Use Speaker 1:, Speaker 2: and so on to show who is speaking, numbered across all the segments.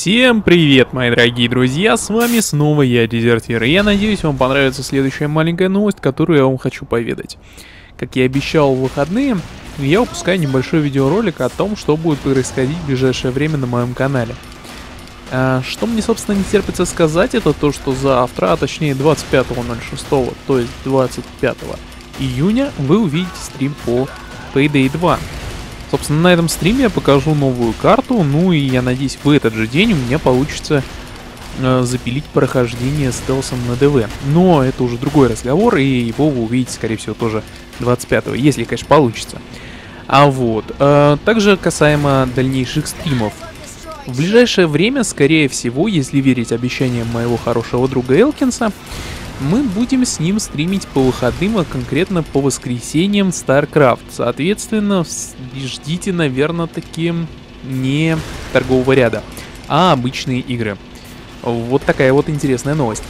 Speaker 1: Всем привет, мои дорогие друзья, с вами снова я, Дезертир, и я надеюсь, вам понравится следующая маленькая новость, которую я вам хочу поведать. Как я обещал в выходные, я выпускаю небольшой видеоролик о том, что будет происходить в ближайшее время на моем канале. А, что мне, собственно, не терпится сказать, это то, что завтра, а точнее 25.06, то есть 25 июня, вы увидите стрим по Payday 2. Собственно, на этом стриме я покажу новую карту, ну и я надеюсь, в этот же день у меня получится э, запилить прохождение стелсом на ДВ. Но это уже другой разговор, и его вы увидите, скорее всего, тоже 25-го, если, конечно, получится. А вот, э, также касаемо дальнейших стримов. В ближайшее время, скорее всего, если верить обещаниям моего хорошего друга Элкинса, мы будем с ним стримить по выходным, а конкретно по воскресеньям StarCraft. Соответственно, ждите, наверное, таким не торгового ряда, а обычные игры. Вот такая вот интересная новость.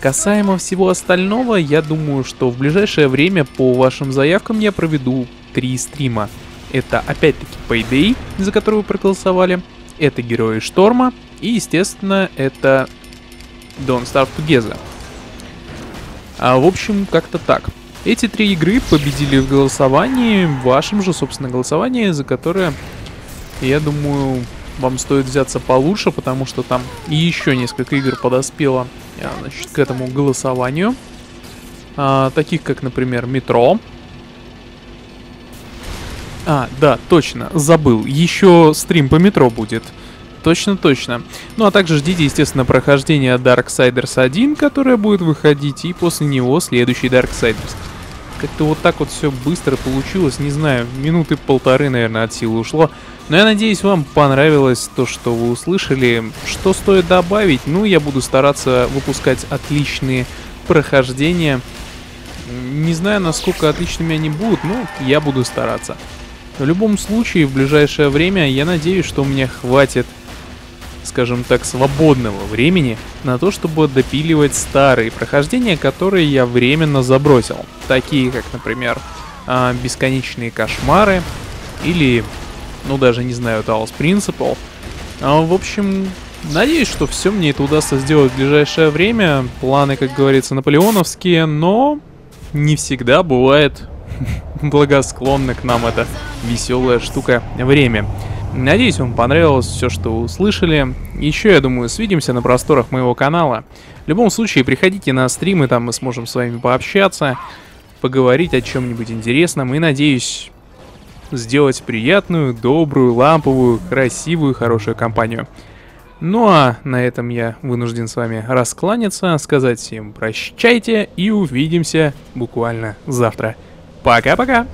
Speaker 1: Касаемо всего остального, я думаю, что в ближайшее время по вашим заявкам я проведу три стрима. Это опять-таки Payday, за который вы проголосовали, это Герои Шторма и, естественно, это Don't Starve Together. А, в общем, как-то так. Эти три игры победили в голосовании, в вашем же, собственно, голосовании, за которое, я думаю, вам стоит взяться получше, потому что там еще несколько игр подоспело а, значит, к этому голосованию. А, таких как, например, Метро. А, да, точно, забыл. Еще стрим по Метро будет. Точно, точно. Ну а также ждите, естественно, прохождения Darksiders 1, которое будет выходить, и после него следующий Darksiders. Как-то вот так вот все быстро получилось, не знаю, минуты полторы, наверное, от силы ушло. Но я надеюсь, вам понравилось то, что вы услышали. Что стоит добавить? Ну, я буду стараться выпускать отличные прохождения. Не знаю, насколько отличными они будут, но я буду стараться. В любом случае, в ближайшее время я надеюсь, что у меня хватит скажем так, свободного времени на то, чтобы допиливать старые прохождения, которые я временно забросил. Такие, как, например, а, Бесконечные кошмары или, ну даже не знаю, Talos Principle. А, в общем, надеюсь, что все мне это удастся сделать в ближайшее время. Планы, как говорится, наполеоновские, но не всегда бывает благосклонно к нам эта веселая штука время. Надеюсь, вам понравилось все, что услышали. Еще, я думаю, свидимся на просторах моего канала. В любом случае, приходите на стримы, там мы сможем с вами пообщаться, поговорить о чем-нибудь интересном и, надеюсь, сделать приятную, добрую, ламповую, красивую, хорошую компанию. Ну а на этом я вынужден с вами раскланяться, сказать всем прощайте и увидимся буквально завтра. Пока-пока!